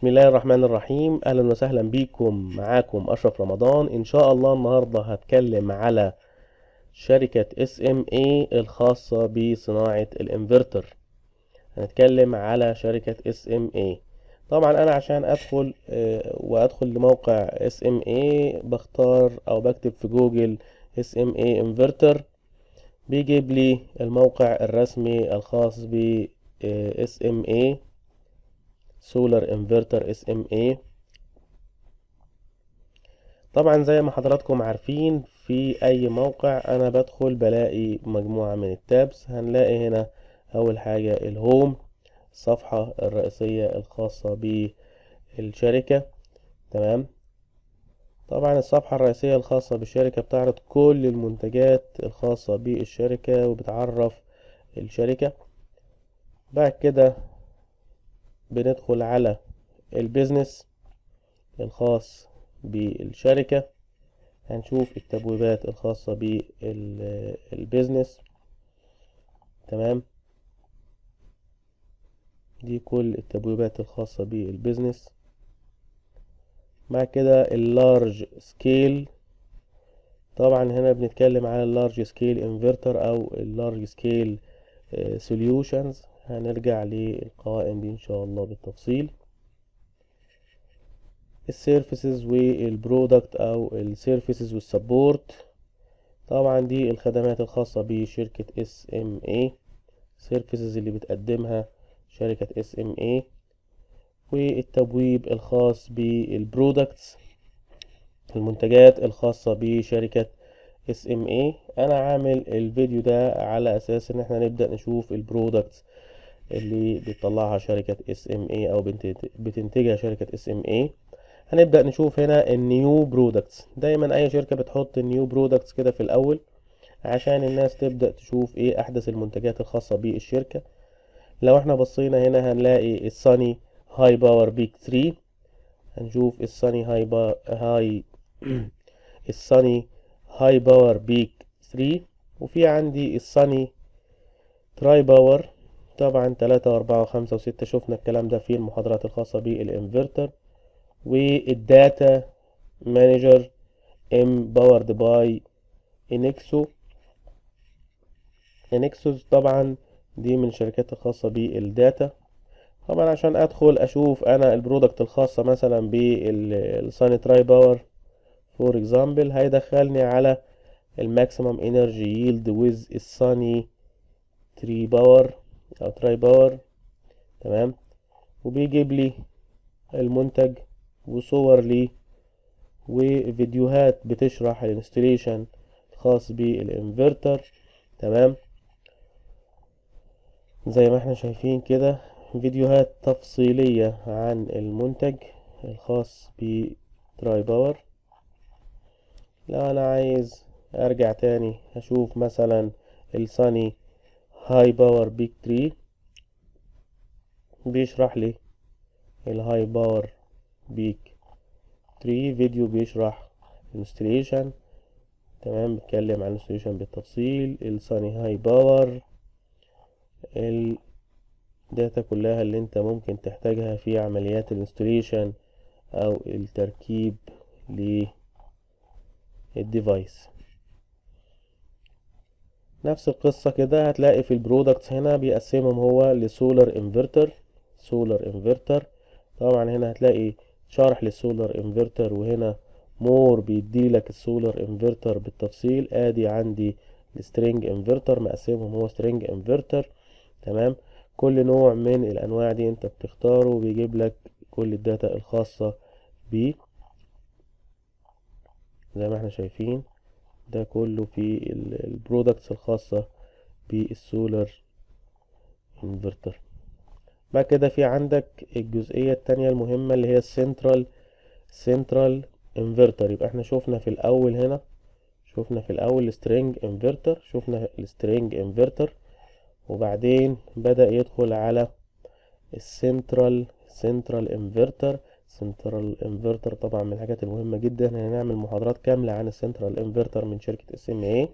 بسم الله الرحمن الرحيم. أهلا وسهلا بيكم معاكم أشرف رمضان. إن شاء الله النهارده هتكلم على شركة SMA الخاصة بصناعة الإنفرتر. هنتكلم على شركة SMA طبعا أنا عشان أدخل آه، وأدخل لموقع إس إم اي بختار أو بكتب في جوجل SMA inverter. بيجيب لي الموقع الرسمي الخاص ب إس إم اي سولار انفرتر اس ام اي طبعا زي ما حضراتكم عارفين في أي موقع أنا بدخل بلاقي مجموعة من ال tabs هنلاقي هنا أول حاجة ال home الصفحة الرئيسية الخاصة بالشركة. تمام؟ طبعا الصفحة الرئيسية الخاصة بالشركة بتعرض كل المنتجات الخاصة بالشركة وبتعرف الشركة. بعد كده بندخل على ال business الخاص بالشركة. هنشوف التبويبات الخاصة بال business تمام؟ دي كل التبويبات الخاصة بال business. بعد كده ال large scale. طبعا هنا بنتكلم على ال large scale inverter أو ال large scale solutions هنرجع للقوائم دي إن شاء الله بالتفصيل. ال services وال product أو ال services وال support طبعا دي الخدمات الخاصة بشركة SMA services اللي بتقدمها شركة SMA والتبويب الخاص بال products المنتجات الخاصة بشركة SMA أنا عامل الفيديو ده على أساس إن إحنا نبدأ نشوف ال products اللي بتطلعها شركة SMA أو بتنتجها شركة SMA هنبدأ نشوف هنا ال new products دايما أي شركة بتحط ال new products كده في الأول عشان الناس تبدأ تشوف إيه أحدث المنتجات الخاصة بالشركة. لو إحنا بصينا هنا هنلاقي ال Sunny Highpower Peak 3 هنشوف ال Sunny High po... High ال Sunny Highpower Peak 3 وفي عندي ال Sunny Tripower طبعا تلاتة وأربعة وخمسة وستة شفنا الكلام ده في المحاضرات الخاصة بالإنفرتر وال Data Manager M powered by ennexO ennexOS طبعا دي من الشركات الخاصة بال data. طبعا عشان أدخل أشوف أنا ال product الخاصة مثلا بال Sunny Tripower for example هيدخلني على ال maximum energy yield with ال Sunny Tripower أو Tripower تمام؟ وبيجيب لي المنتج وصور ليه وفيديوهات بتشرح ال installation الخاص بالإنفرتر تمام؟ زي ما إحنا شايفين كده فيديوهات تفصيلية عن المنتج الخاص ب Tripower لو أنا عايز أرجع تاني أشوف مثلا ال Sunny Highpower Peak3 بيشرح لي ال Highpower Peak 3 فيديو بيشرح ال installation تمام؟ بيتكلم عن ال installation بالتفصيل. ال Sunny Highpower ال data كلها اللي انت ممكن تحتاجها في عمليات ال installation أو التركيب لل device نفس القصة كده هتلاقي في ال products هنا بيقسمهم هو ل solar inverter solar inverter طبعا هنا هتلاقي شرح لل solar inverter وهنا more بيديلك ال solar inverter بالتفصيل. آدي عندي ال string inverter مقسمهم هو string inverter تمام؟ كل نوع من الأنواع دي أنت بتختاره وبيجيب لك كل ال data الخاصة بيه. زي ما إحنا شايفين. ده كله في ال products الخاصة بال solar inverter بعد كده في عندك الجزئية التانية المهمة اللي هي ال central central inverter يبقى إحنا شفنا في الأول هنا شفنا في الأول ال string inverter شفنا ال string inverter وبعدين بدأ يدخل على ال central central inverter central inverter طبعا من الحاجات المهمة جدا. هنعمل محاضرات كاملة عن ال central inverter من شركة SMA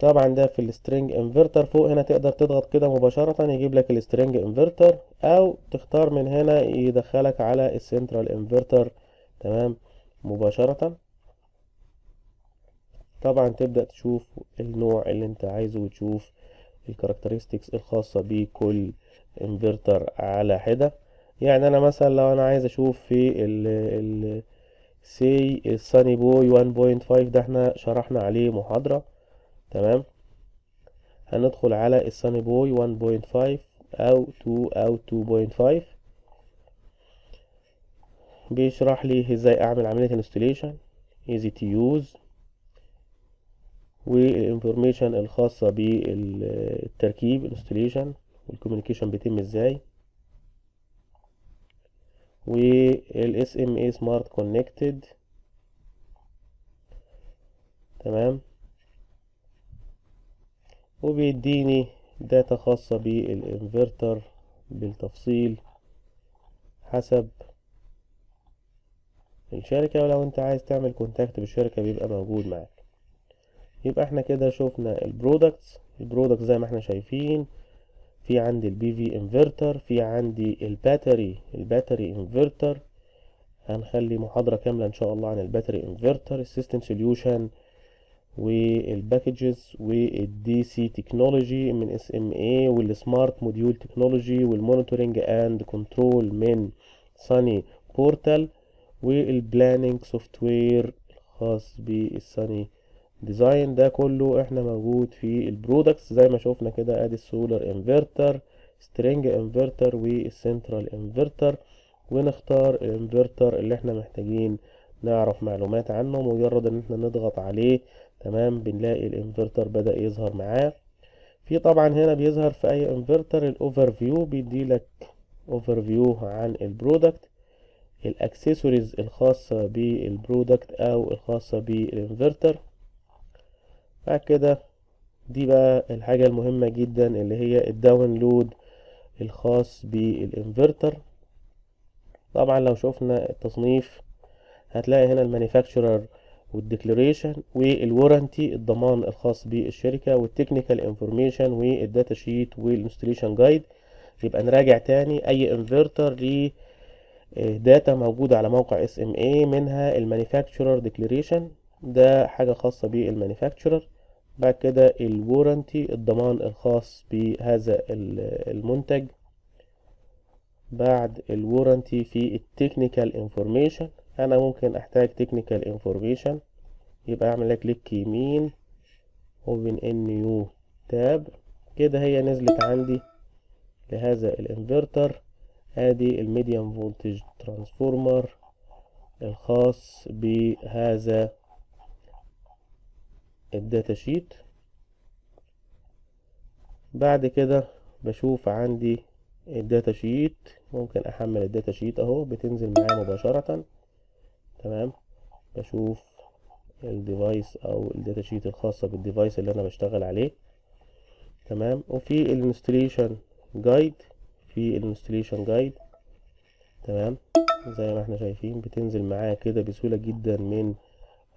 طبعا ده في ال string inverter فوق هنا تقدر تضغط كده مباشرة يجيب لك ال string inverter أو تختار من هنا يدخلك على ال central inverter تمام؟ مباشرة. طبعا تبدأ تشوف النوع اللي انت عايزه وتشوف ال characteristics الخاصة بكل انفرتر على حدة. يعني أنا مثلا لو أنا عايز أشوف في ال ال سي ال Sunny Boy 1.5 ده إحنا شرحنا عليه محاضرة. تمام؟ هندخل على ال Sunny Boy 1.5 أو 2 أو 2.5 بيشرح لي إزاي أعمل عملية installation easy to use. وال information الخاصة بالتركيب installation وال communication بيتم إزاي. وال SMA Smart Connected تمام. وبيديني data خاصة بالإنفرتر بالتفصيل حسب الشركة ولو انت عايز تعمل contact بالشركة بيبقى موجود معاك. يبقى إحنا كده شوفنا ال products ال product زي ما إحنا شايفين. في عندي ال PV inverter في عندي ال battery ال battery inverter هنخلي محاضرة كاملة إن شاء الله عن ال battery inverter ال system solution وال packages وال DC technology من SMA وال smart module technology وال monitoring and control من Sunny Portal وال planning software الخاص بال Sunny Design ده كله إحنا موجود في ال products زي ما شوفنا كده ادي ال solar inverter string inverter وال central inverter ونختار الانفرتر اللي إحنا محتاجين نعرف معلومات عنه مجرد ان إحنا نضغط عليه تمام بنلاقي الانفرتر بدأ يظهر معاه. في طبعا هنا بيظهر في أي inverter ال overview بيديلك overview عن ال product الاكسسوارز الخاصة بال product أو الخاصة بالانفرتر. بعد كده دي بقى الحاجة المهمة جدا اللي هي ال download الخاص بالإنفرتر. طبعا لو شفنا التصنيف هتلاقي هنا ال manufacturer وال declaration وال warranty الضمان الخاص بالشركة وال technical information وال datasheet وال installation guide يبقى نراجع تاني أي انفرتر ليه data موجودة على موقع SMA منها ال manufacturer declaration. ده حاجة خاصة بال manufacturer. بعد كده ال warranty الضمان الخاص بهذا المنتج. بعد ال warranty في ال technical information. أنا ممكن أحتاج technical information. يبقى أعمل لك click يمين open in new tab كده هي نزلت عندي لهذا الانفرتر. آدي ال medium voltage transformer الخاص بهذا ال data sheet. بعد كده بشوف عندي ال data sheet. ممكن أحمل ال data sheet أهو بتنزل معايا مباشرة. تمام؟ بشوف ال device أو ال data sheet الخاصة بال device اللي أنا بشتغل عليه. تمام؟ وفي ال installation guide. في ال installation guide. تمام؟ زي ما إحنا شايفين بتنزل معايا كده بسهولة جدا من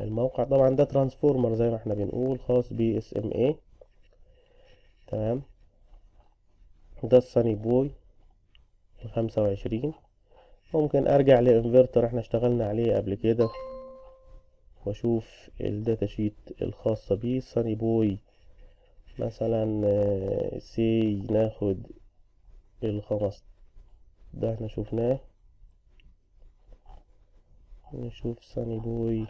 الموقع طبعا ده transformer زي ما إحنا بنقول خاص ب SMA تمام. ده ال Sunny Boy الخمسة وعشرين. ممكن أرجع لإنفرتر إحنا اشتغلنا عليه قبل كده وأشوف ال data sheet الخاصة بيه. ال Sunny Boy مثلا سي ناخد الخمس ده إحنا شوفناه نشوف Sunny Boy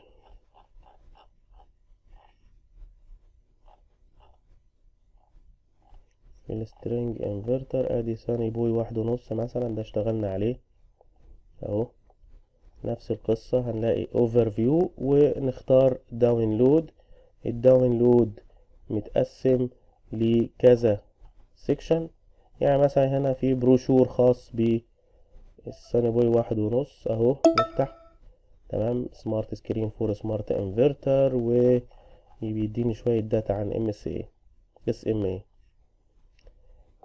ال string inverter ادي Sunny Boy واحد ونص مثلا ده اشتغلنا عليه. أهو. نفس القصة هنلاقي overview ونختار download ال download متقسم لكذا section يعني مثلا هنا في بروشور خاص بال Sunny Boy واحد ونص. أهو نفتح. تمام. smart screen for smart inverter وبيديني شوية data عن ام اس اي اس ام اي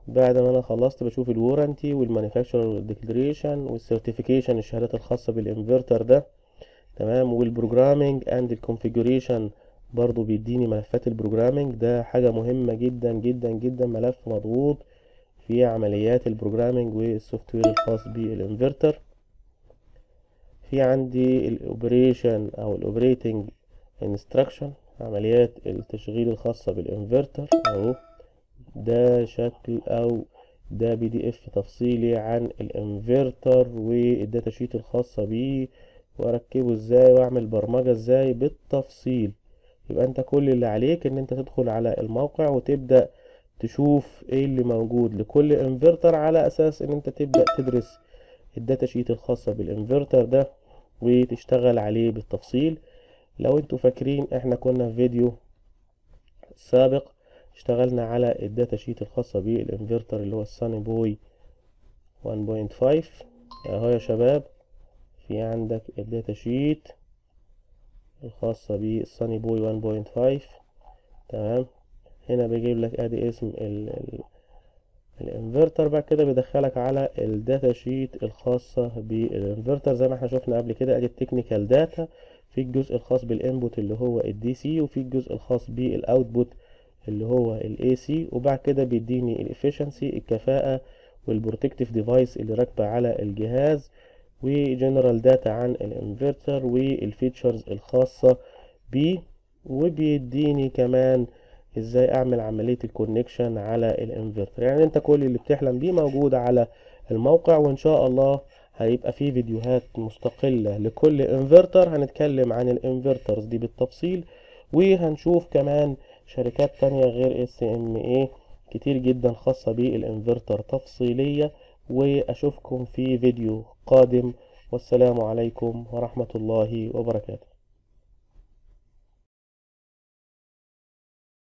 بعد ما أنا خلصت بشوف ال warranty وال manufacturer declaration وال certification الشهادات الخاصة بالانفرتر ده تمام؟ وال programming and ال configuration برضو بيديني ملفات ال programming ده حاجة مهمة جدا جدا جدا ملف مضغوط في عمليات ال programming وال software الخاص بالانفرتر في عندي ال operation أو ال operating instruction عمليات التشغيل الخاصة بالانفرتر أهو. ده شكل أو ده PDF تفصيلي عن ال inverter وال data sheet الخاصة بيه وأركبه إزاي وأعمل برمجة إزاي بالتفصيل. يبقى أنت كل اللي عليك إن أنت تدخل على الموقع وتبدأ تشوف إيه اللي موجود لكل إنفرتر على أساس إن أنت تبدأ تدرس ال data sheet الخاصة بالإنفرتر ده وتشتغل عليه بالتفصيل. لو أنتوا فاكرين إحنا كنا في فيديو سابق اشتغلنا على ال data sheet الخاصة بالانفرتر اللي هو ال Sunny Boy 1.5 اهو يا شباب في عندك ال data sheet الخاصة بال Sunny Boy 1.5 تمام؟ هنا بيجيب لك ادي اسم ال ال الانفرتر بعد كده بيدخلك على ال data sheet الخاصة بالانفرتر. زي ما إحنا شفنا قبل كده ادي ال technical data في الجزء الخاص بال input اللي هو ال DC وفي الجزء الخاص بال output اللي هو ال AC وبعد كده بيديني ال efficiency الكفاءة وال protective device اللي راكبة على الجهاز و general data عن ال inverter وال features الخاصة بيه وبيديني كمان إزاي أعمل عملية ال connection على الانفرتر يعني أنت كل اللي بتحلم بيه موجود على الموقع وإن شاء الله هيبقى فيه فيديوهات مستقلة لكل انفرتر هنتكلم عن ال inverters دي بالتفصيل وهنشوف كمان شركات تانية غير SMA كتير جدا خاصة بالإنفرتر تفصيلية وأشوفكم في فيديو قادم. والسلام عليكم ورحمة الله وبركاته.